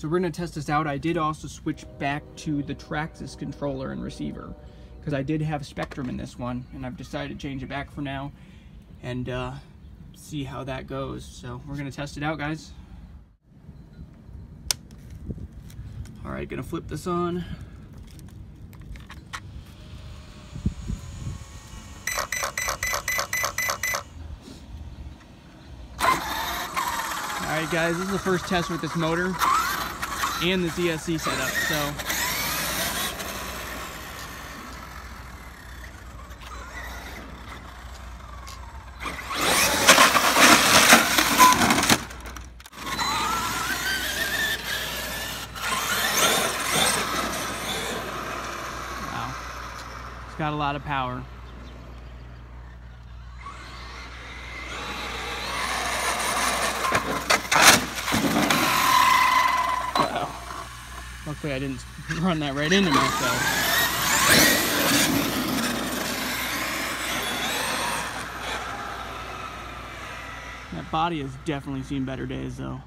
So we're gonna test this out. I did also switch back to the Traxxas controller and receiver because I did have Spektrum in this one and I've decided to change it back for now and uh, see how that goes. So we're gonna test it out guys. All right, gonna flip this on. All right guys, this is the first test with this motor and the ESC setup, so. It's got a lot of power. Luckily I didn't run that right into myself. That body has definitely seen better days though.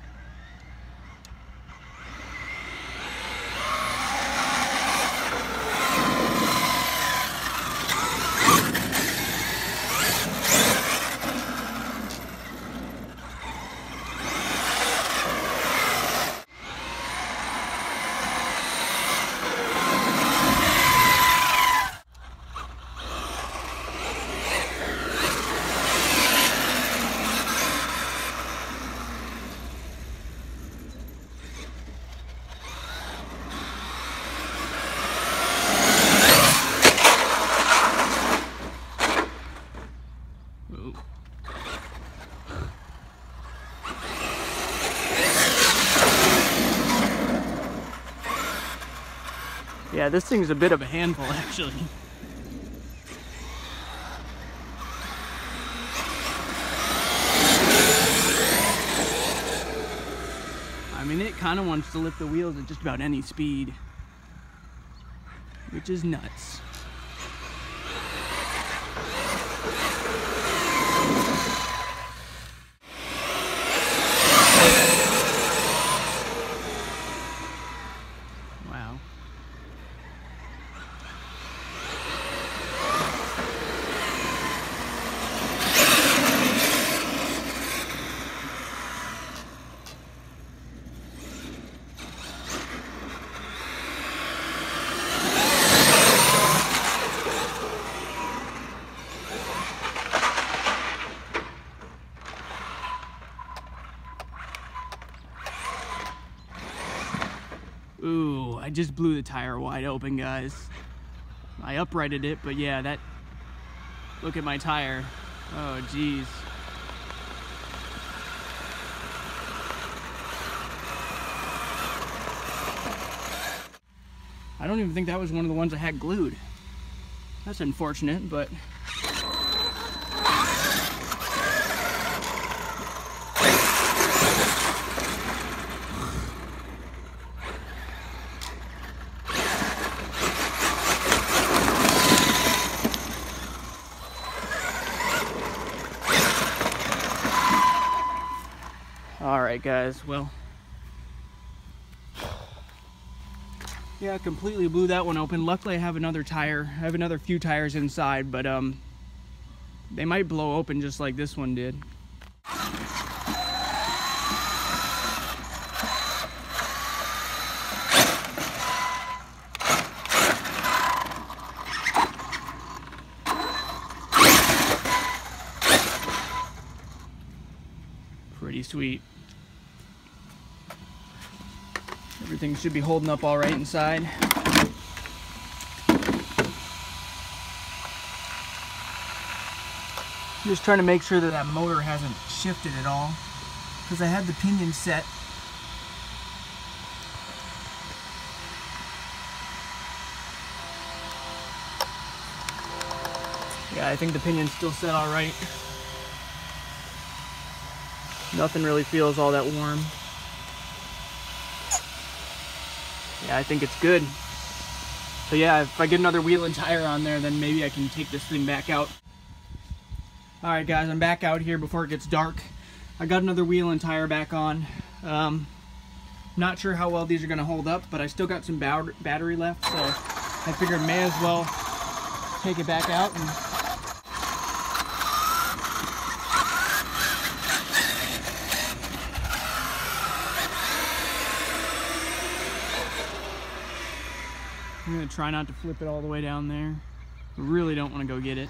Yeah, this thing's a bit of a handful actually. I mean, it kind of wants to lift the wheels at just about any speed, which is nuts. I just blew the tire wide open, guys. I uprighted it, but yeah, that. Look at my tire. Oh, geez. I don't even think that was one of the ones I had glued. That's unfortunate, but. Guys. Well, yeah, I completely blew that one open. Luckily, I have another tire. I have another few tires inside, but um, they might blow open just like this one did. Pretty sweet. Everything should be holding up all right inside. Just trying to make sure that that motor hasn't shifted at all. Because I had the pinion set. Yeah, I think the pinion's still set all right. Nothing really feels all that warm. Yeah, I think it's good. So yeah, if I get another wheel and tire on there, then maybe I can take this thing back out. All right, guys, I'm back out here before it gets dark. I got another wheel and tire back on. Um, Not sure how well these are gonna hold up, but I still got some battery left, so I figured may as well take it back out and I'm gonna try not to flip it all the way down there. I really don't want to go get it.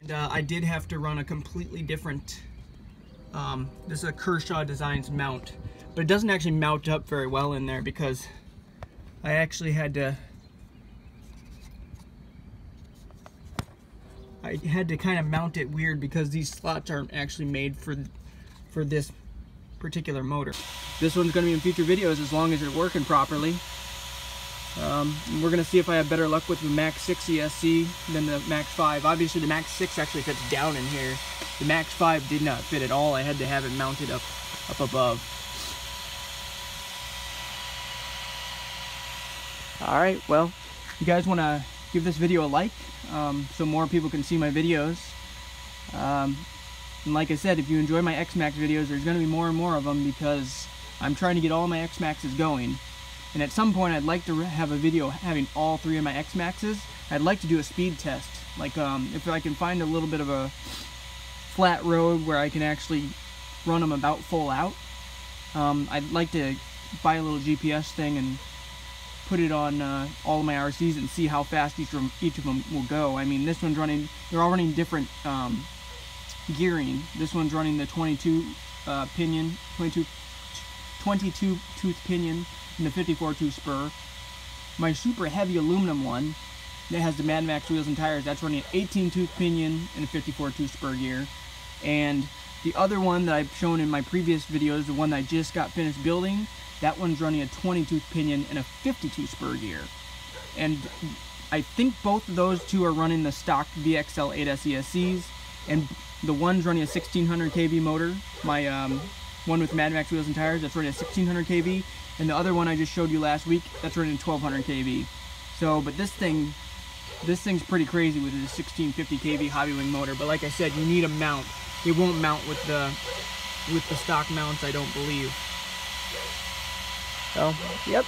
And, uh, I did have to run a completely different, um, this is a Kershaw Designs mount, but it doesn't actually mount up very well in there because I actually had to, I had to kind of mount it weird because these slots aren't actually made for, for this particular motor. This one's going to be in future videos as long as it's working properly. Um, we're going to see if I have better luck with the Max 6 ESC than the Max 5. Obviously the Max 6 actually fits down in here. The Max 5 did not fit at all. I had to have it mounted up, up above. Alright, well, you guys want to give this video a like um, so more people can see my videos. Um, and like I said, if you enjoy my X-Maxx videos, there's going to be more and more of them because I'm trying to get all my X-Maxxes going. And at some point, I'd like to have a video having all three of my X-Maxxes. I'd like to do a speed test. Like, um, if I can find a little bit of a flat road where I can actually run them about full out, um, I'd like to buy a little GPS thing and put it on uh, all of my RCs and see how fast each, each of them will go. I mean, this one's running, they're all running different um, gearing. This one's running the 22 uh, pinion, 22, 22 tooth pinion and the 54 tooth spur. My super heavy aluminum one that has the Mad Max wheels and tires, that's running an 18 tooth pinion and a 54 tooth spur gear. And the other one that I've shown in my previous videos, the one that I just got finished building, that one's running a 20 tooth pinion and a 52 spur gear. And I think both of those two are running the stock VXL 8S ESCs, and the one's running a 1600 kV motor. My um, one with Mad Max wheels and tires, that's running a 1600 kV. And the other one I just showed you last week, that's running 1200 kV. So, but this thing, this thing's pretty crazy with a 1650 kV Hobbywing motor. But like I said, you need a mount. It won't mount with the with the stock mounts, I don't believe. So, yep,